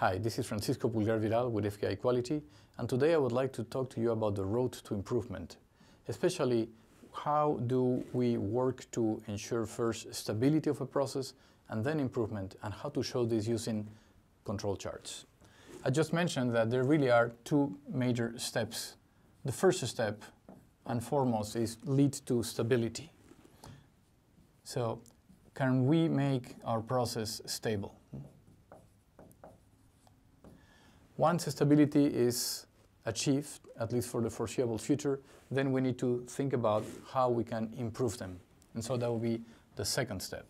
Hi, this is Francisco Pulgar Vidal with FKI Quality, and today I would like to talk to you about the road to improvement, especially how do we work to ensure first stability of a process and then improvement, and how to show this using control charts. I just mentioned that there really are two major steps. The first step and foremost is lead to stability. So can we make our process stable? Once stability is achieved, at least for the foreseeable future, then we need to think about how we can improve them. And so that will be the second step.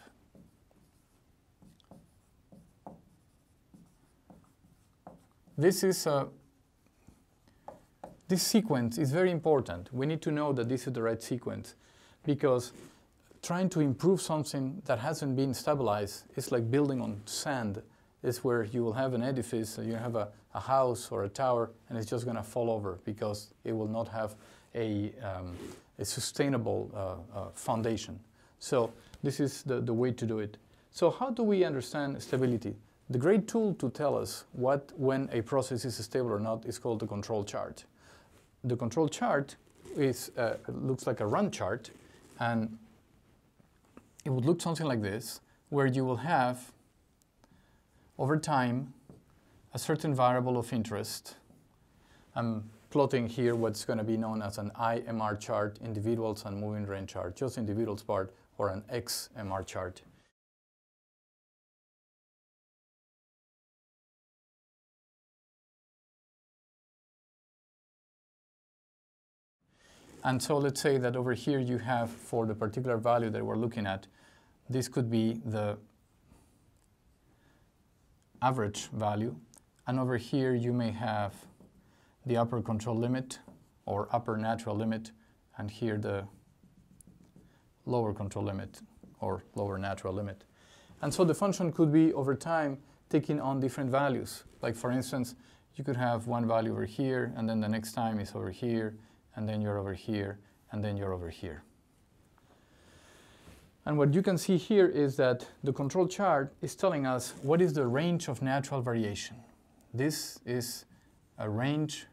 This is a, this sequence is very important. We need to know that this is the right sequence because trying to improve something that hasn't been stabilized is like building on sand It's where you will have an edifice, you have a, a house or a tower, and it's just going to fall over because it will not have a, um, a sustainable uh, uh, foundation. So this is the, the way to do it. So how do we understand stability? The great tool to tell us what when a process is stable or not is called the control chart. The control chart is, uh, looks like a run chart, and it would look something like this, where you will have over time a certain variable of interest. I'm plotting here what's going to be known as an IMR chart, individuals and moving range chart, just individuals part, or an XMR chart. And so let's say that over here you have, for the particular value that we're looking at, this could be the average value. And over here you may have the upper control limit or upper natural limit and here the lower control limit or lower natural limit. And so the function could be over time taking on different values. Like for instance, you could have one value over here and then the next time is over here and then you're over here and then you're over here. And what you can see here is that the control chart is telling us what is the range of natural variation. This is a range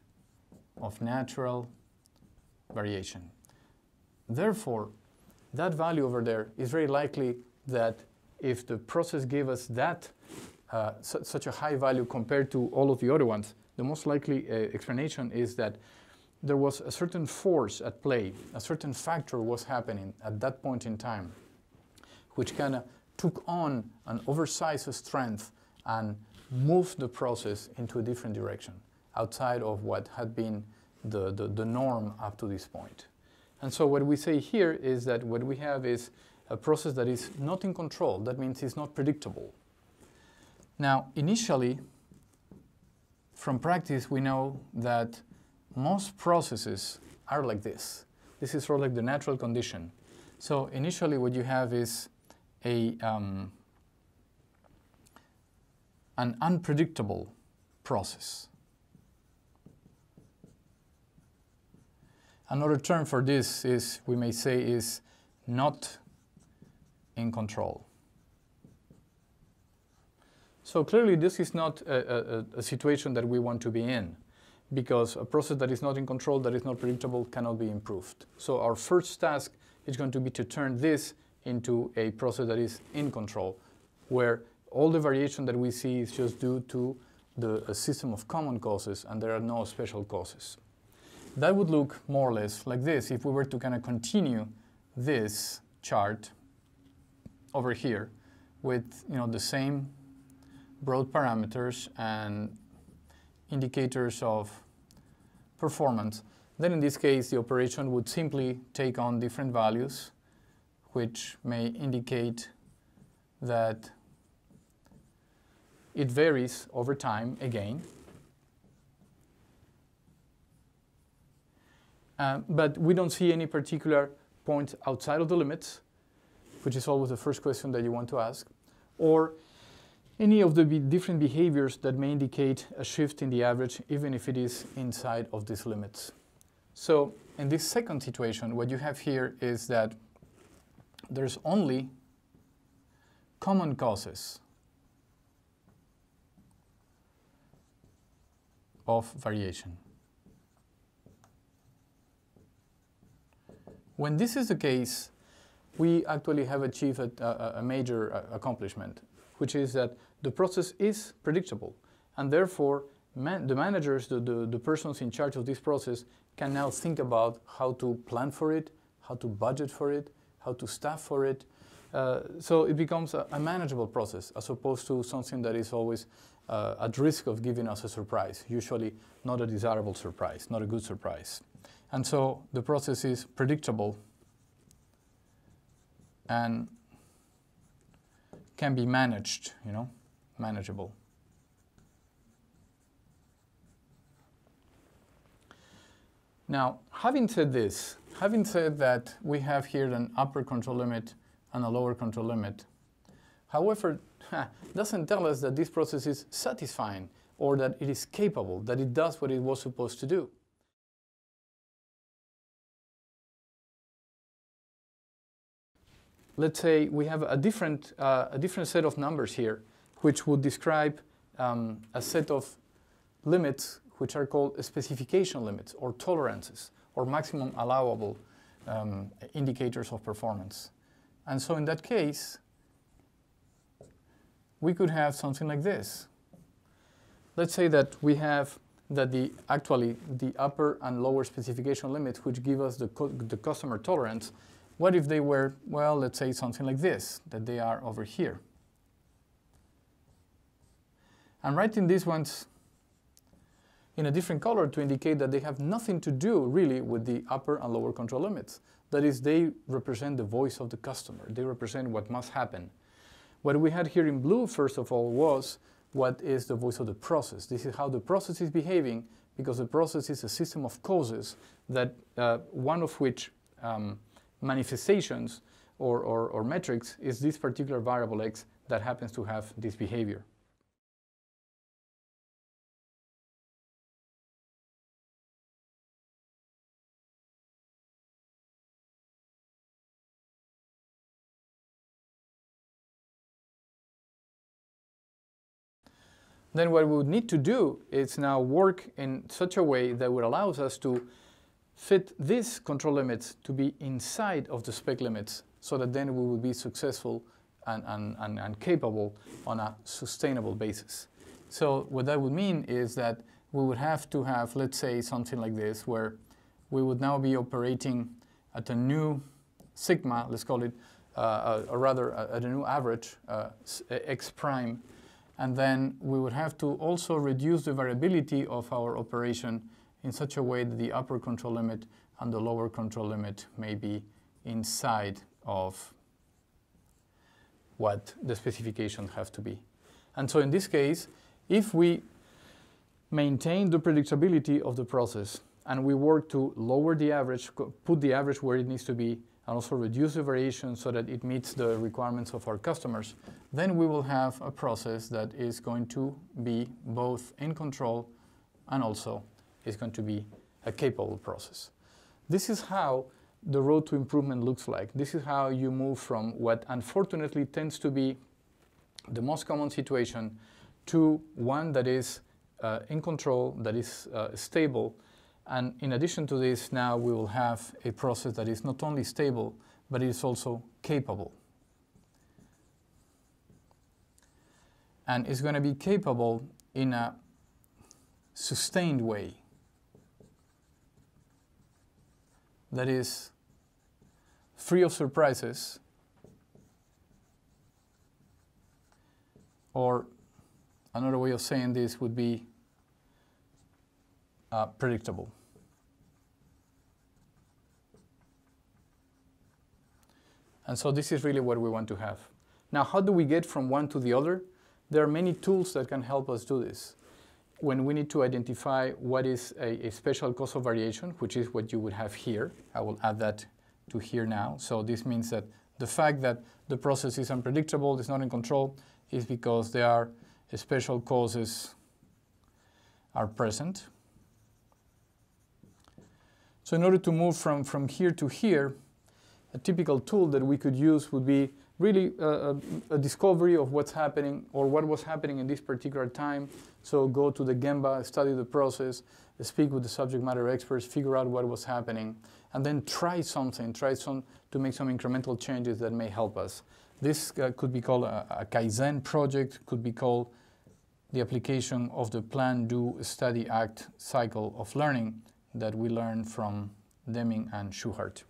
of natural variation. Therefore, that value over there is very likely that if the process gave us that uh, su such a high value compared to all of the other ones, the most likely uh, explanation is that there was a certain force at play, a certain factor was happening at that point in time which kind of took on an oversized strength and moved the process into a different direction outside of what had been the, the, the, norm up to this point. And so what we say here is that what we have is a process that is not in control. That means it's not predictable. Now, initially, from practice, we know that most processes are like this. This is sort of like the natural condition. So initially what you have is a, um, an unpredictable process. Another term for this is, we may say, is not in control. So clearly this is not a, a, a, situation that we want to be in because a process that is not in control, that is not predictable, cannot be improved. So our first task is going to be to turn this into a process that is in control, where all the variation that we see is just due to the system of common causes and there are no special causes. That would look more or less like this if we were to kind of continue this chart over here with you know, the same broad parameters and indicators of performance. Then in this case, the operation would simply take on different values which may indicate that it varies over time again. Uh, but we don't see any particular point outside of the limits, which is always the first question that you want to ask. Or any of the be different behaviors that may indicate a shift in the average, even if it is inside of these limits. So in this second situation, what you have here is that there's only common causes of variation. When this is the case, we actually have achieved a, a, a major uh, accomplishment, which is that the process is predictable. And therefore, man, the managers, the, the, the persons in charge of this process, can now think about how to plan for it, how to budget for it, how to staff for it. Uh, so it becomes a, a, manageable process as opposed to something that is always uh, at risk of giving us a surprise, usually not a desirable surprise, not a good surprise. And so the process is predictable and can be managed, you know, manageable. Now, having said this, having said that we have here an upper control limit and a lower control limit, however, doesn't tell us that this process is satisfying or that it is capable, that it does what it was supposed to do. Let's say we have a different, uh, a different set of numbers here, which would describe um, a set of limits which are called specification limits or tolerances or maximum allowable um, indicators of performance. And so in that case, we could have something like this. Let's say that we have that the actually the upper and lower specification limits which give us the, the customer tolerance, what if they were, well, let's say something like this, that they are over here. I'm writing these ones in a different color to indicate that they have nothing to do really with the upper and lower control limits. That is, they represent the voice of the customer. They represent what must happen. What we had here in blue, first of all, was what is the voice of the process. This is how the process is behaving because the process is a system of causes that uh, one of which um, manifestations or, or, or metrics is this particular variable x that happens to have this behavior. then what we would need to do is now work in such a way that would allow us to fit these control limits to be inside of the spec limits so that then we will be successful and, and, and, and capable on a sustainable basis. So what that would mean is that we would have to have, let's say, something like this, where we would now be operating at a new sigma, let's call it, uh, or rather at a new average, uh, x prime, and then we would have to also reduce the variability of our operation in such a way that the upper control limit and the lower control limit may be inside of what the specifications have to be. And so in this case, if we maintain the predictability of the process and we work to lower the average, put the average where it needs to be, and also reduce the variation so that it meets the requirements of our customers, then we will have a process that is going to be both in control and also is going to be a capable process. This is how the road to improvement looks like. This is how you move from what unfortunately tends to be the most common situation to one that is uh, in control, that is uh, stable, and in addition to this, now we will have a process that is not only stable, but it is also capable. And it's going to be capable in a sustained way. That is free of surprises or another way of saying this would be uh, predictable. And so this is really what we want to have. Now, how do we get from one to the other? There are many tools that can help us do this. When we need to identify what is a, a special cause of variation, which is what you would have here, I will add that to here now. So this means that The fact that the process is unpredictable, is not in control, is because there are special causes are present. So in order to move from, from here to here, a typical tool that we could use would be really a, a, discovery of what's happening or what was happening in this particular time. So go to the Gemba, study the process, speak with the subject matter experts, figure out what was happening, and then try something, try some, to make some incremental changes that may help us. This uh, could be called a, a Kaizen project, could be called the application of the Plan, Do, Study, Act cycle of learning that we learned from Deming and Shewhart.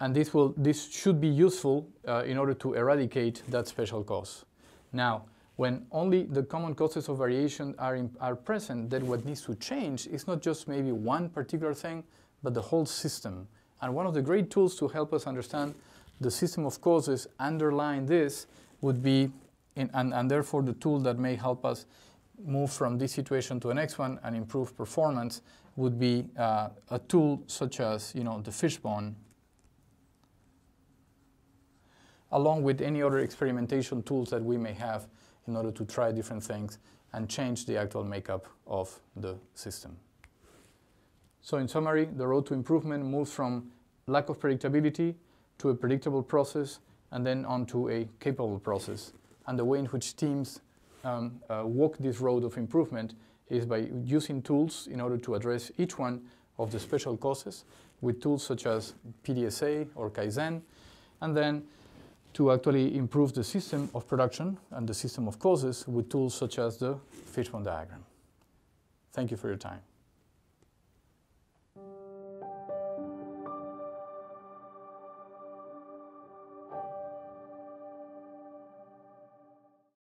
And this, will, this should be useful uh, in order to eradicate that special cause. Now, when only the common causes of variation are, in, are present, then what needs to change is not just maybe one particular thing, but the whole system. And one of the great tools to help us understand the system of causes underlying this would be, in, and, and therefore the tool that may help us move from this situation to the next one and improve performance would be uh, a tool such as you know, the fishbone, along with any other experimentation tools that we may have in order to try different things and change the actual makeup of the system. So in summary, the road to improvement moves from lack of predictability to a predictable process and then onto a capable process. And the way in which teams um, uh, walk this road of improvement is by using tools in order to address each one of the special causes with tools such as PDSA or Kaizen, and then to actually improve the system of production and the system of causes with tools such as the fishbone diagram. Thank you for your time.